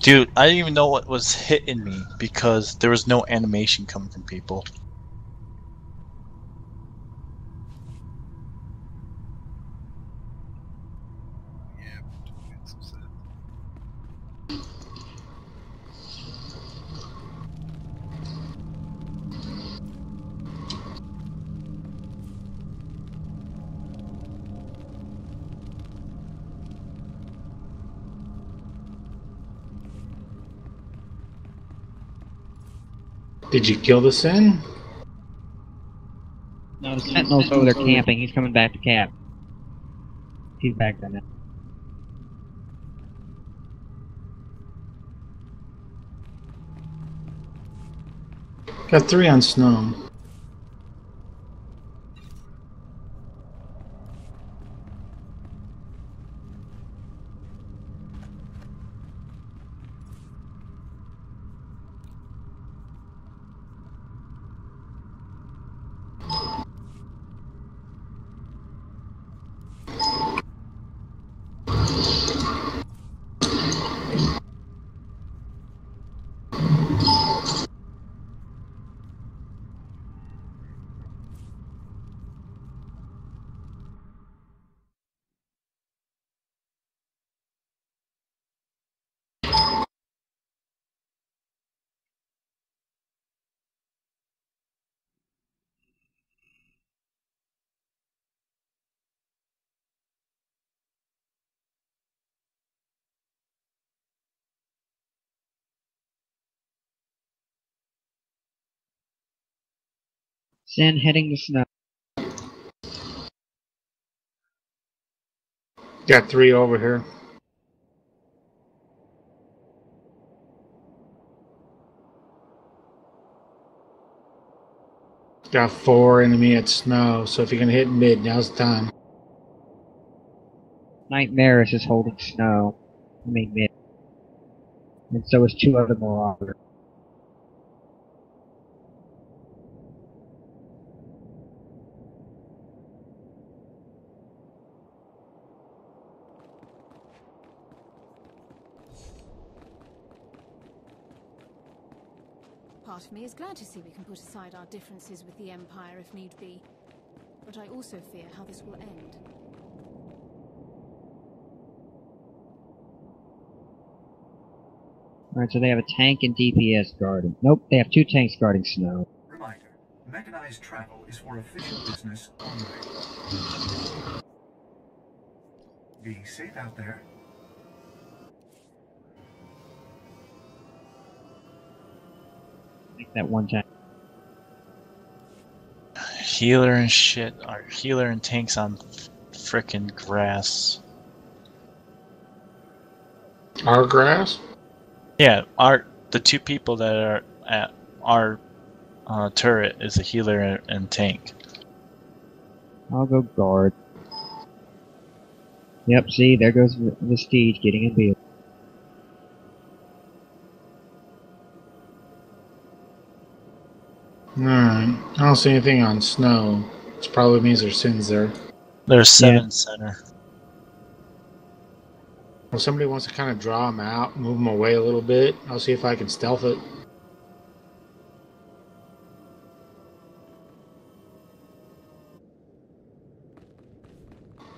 Dude, I didn't even know what was hitting me because there was no animation coming from people. Did you kill the sin? No, the Sentinel's over there camping. He's coming back to camp. He's back there now. Got three on snow. Sin heading to snow. Got three over here. Got four enemy at snow, so if you're gonna hit mid, now's the time. Nightmares is just holding snow. I mean mid. And so is two other Marauders. Part is glad to see we can put aside our differences with the Empire if need be. But I also fear how this will end. Alright, so they have a tank and DPS guarding. Nope, they have two tanks guarding snow. Reminder, mechanized travel is for official business only. Be safe out there. Take that one tank. Healer and shit, Our healer and tanks on frickin' grass. Our grass? Yeah, our the two people that are at our uh, turret is a healer and, and tank. I'll go guard. Yep, see, there goes V- Vestige getting in field. Alright. I don't see anything on snow. Which probably means there's sins there. There's seven center. Well, somebody wants to kind of draw them out, move them away a little bit. I'll see if I can stealth it.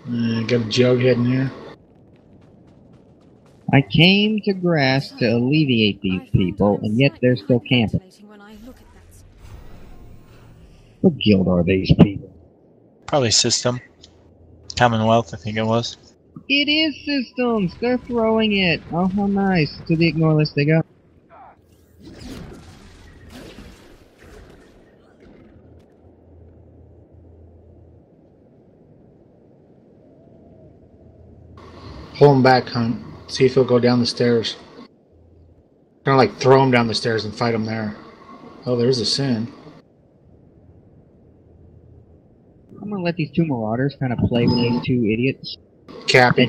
Uh, got a jughead in here. I came to grass to alleviate these people, and yet they're still camping. What guild are these people? Probably system. Commonwealth, I think it was. It is systems! They're throwing it! Oh, how nice. To the ignore list they go. Pull him back, Hunt. See if he'll go down the stairs. Kind of like throw him down the stairs and fight him there. Oh, there's a sin. I'm gonna let these two marauders kind of play with these two idiots. Cappy.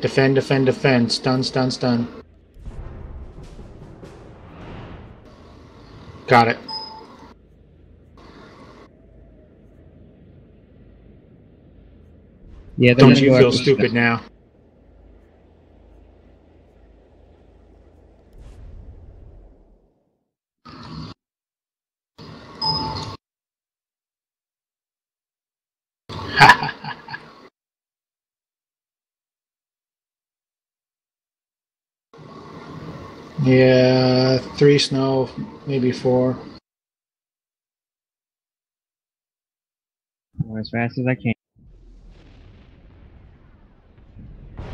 Defend, defend, defend. Stun, stun, stun. Got it. Yeah, Don't you feel stupid now? Yeah, three snow, maybe four. As fast as I can.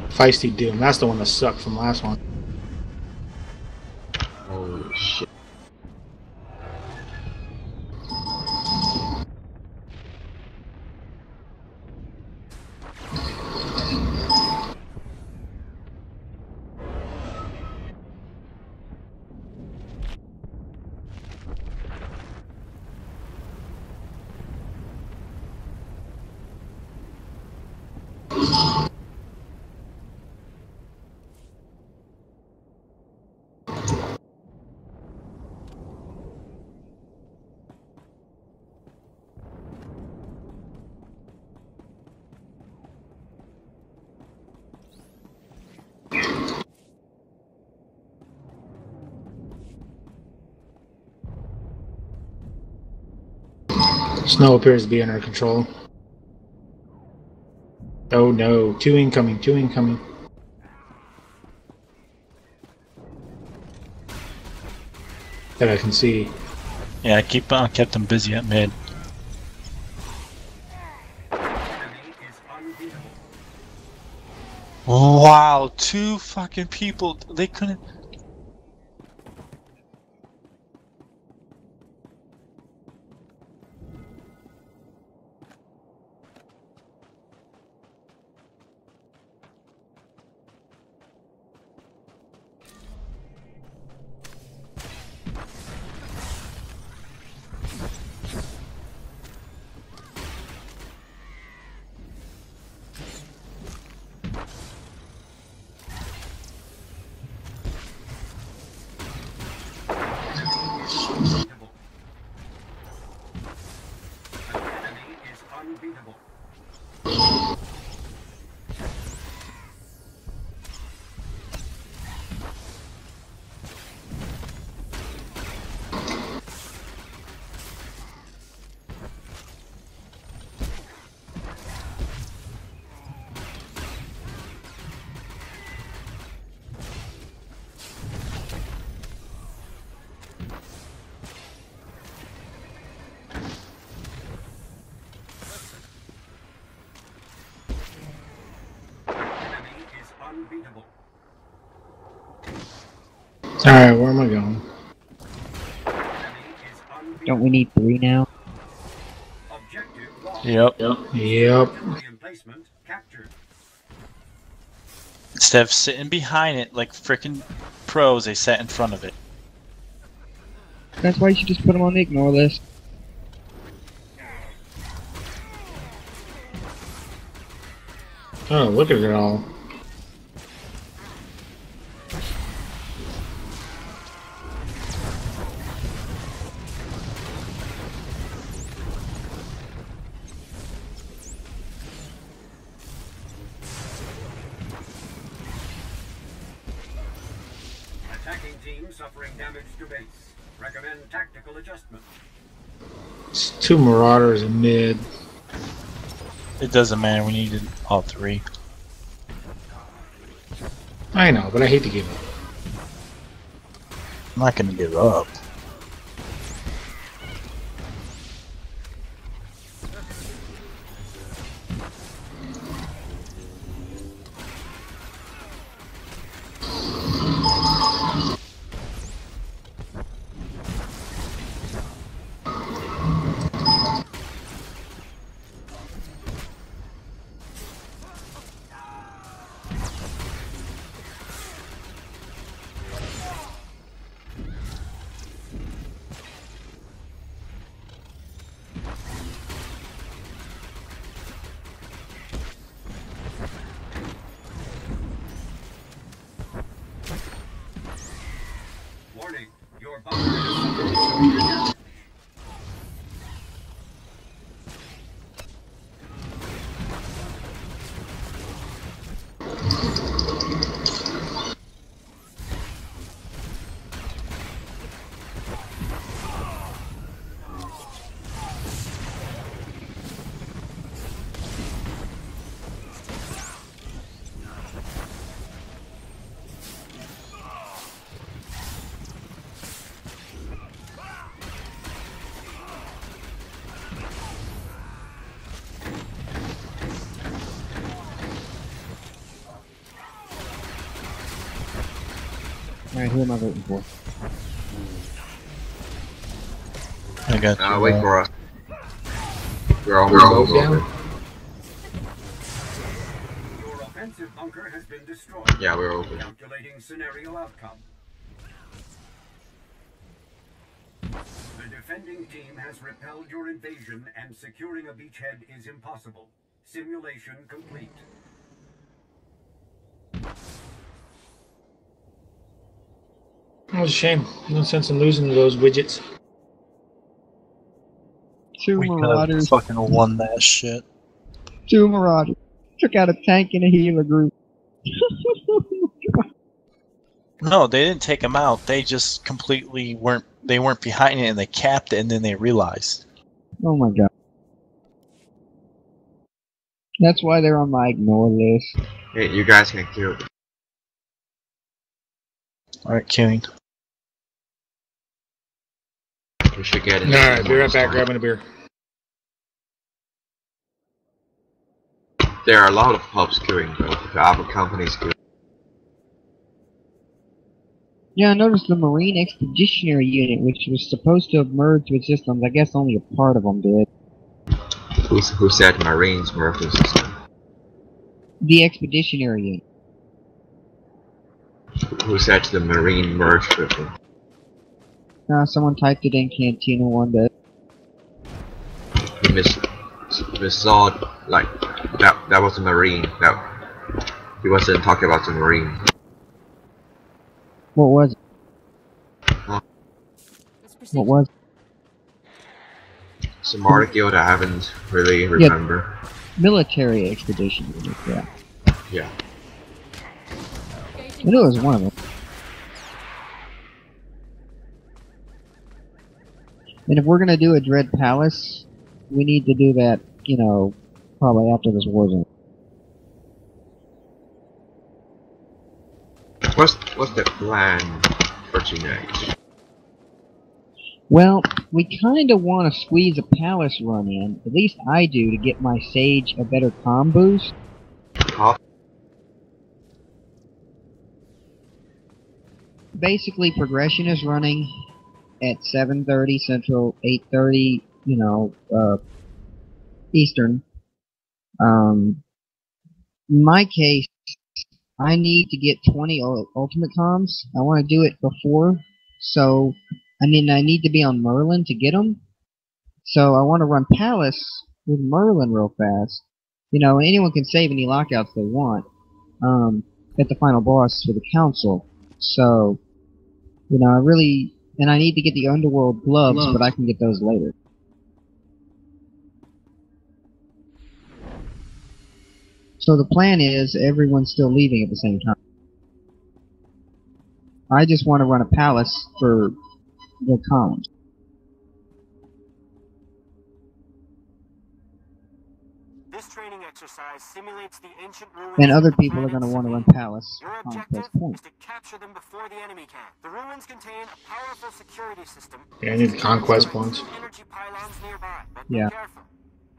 Feisty Doom. That's the one that sucked from last one. Holy Snow appears to be under control. Oh no, two incoming, two incoming. That I can see. Yeah, I keep on kept them busy at mid. Enemy is unbeatable. Wow, two fucking people. They couldn't. Unbeatable. Alright, where am I going? Enemy is unbeatable. Don't we need three now? Objective lost. Yep. Yep. Emplacement. Instead of sitting behind it like frickin' pros, they sat in front of it. That's why you should just put them on the ignore list. Oh, look at it all. Recommend tactical adjustment. It's two Marauders in mid. It doesn't matter. We needed all three. I know, but I hate to give up. I'm not gonna give up. were Alright, who am I voting for? I got Uh, you, wait uh, for us. We're all, We're we're all both down? voting. Your offensive bunker has been destroyed. Yeah, we're open. Calculating scenario outcome. The defending team has repelled your invasion and securing a beachhead is impossible. Simulation complete. That was a shame. No sense in losing those widgets. Two we marauders. fucking won that shit. Two marauders. Took out a tank and a healer group. No, they didn't take them out. They just completely weren't. They weren't behind it, and they capped it, and then they realized. oh my god. That's why they're on my ignore list. Hey, you guys can kill. All right, King. We should get it. Alright, be right back grabbing a beer. There are a lot of pubs queuing though. The other companies queuing. Yeah, I noticed the Marine Expeditionary Unit, which was supposed to have merged with systems. I guess only a part of them did. Who, who said Marines merged the system? The Expeditionary Unit. Who said the Marine merged with them? Uh, someone typed it in Cantina one day. We miss, we saw like that. That was a Marine. That he wasn't talking about the Marine. What was it? Let's. What was it? Some article that I haven't really remember. Military Expedition Unit, yeah. Yeah. I knew it was one of them. And if we're gonna do a Dread Palace, we need to do that, you know, probably after this war zone. What's what's the plan for tonight? Well, we kind of want to squeeze a palace run in. At least I do to get my Sage a better com boost. Cough. Basically, progression is running at 7:30 Central, 8:30, you know, uh, Eastern. Um, my case, I need to get 20 ultimate comms. I want to do it before, so I mean I need to be on Merlin to get them. So I want to run Palace with Merlin real fast. You know, anyone can save any lockouts they want um, at the final boss for the council. So, you know, I really and I need to get the underworld gloves, but I can get those later. So the plan is everyone's still leaving at the same time. I just want to run a palace for the columns. Exercise simulates the ancient ruins And other people are going to want to run Sabine. palace Your on objective Point. is to capture them before the enemy can. The ruins contain a powerful security system. Yeah, I need conquest points. Energy pylons nearby, but Yeah.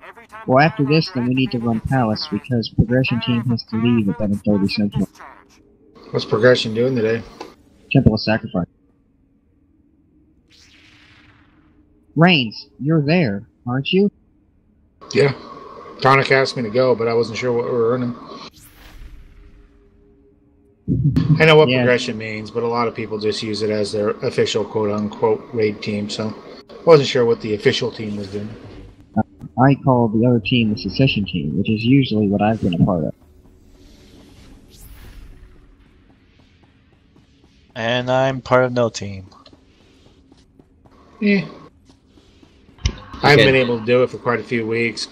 Every time Well, after this, then we need to run palace because progression team has to leave at 7:30 Central. Discharge. What's progression doing today? Temple of Sacrifice. Reigns, you're there, aren't you? Yeah. Tonic asked me to go, but I wasn't sure what we were running. I know what Yeah. progression means, but a lot of people just use it as their official quote unquote raid team, so I wasn't sure what the official team was doing. I call the other team the secession team, which is usually what I've been a part of. And I'm part of no team. Yeah. I haven't been able to do it for quite a few weeks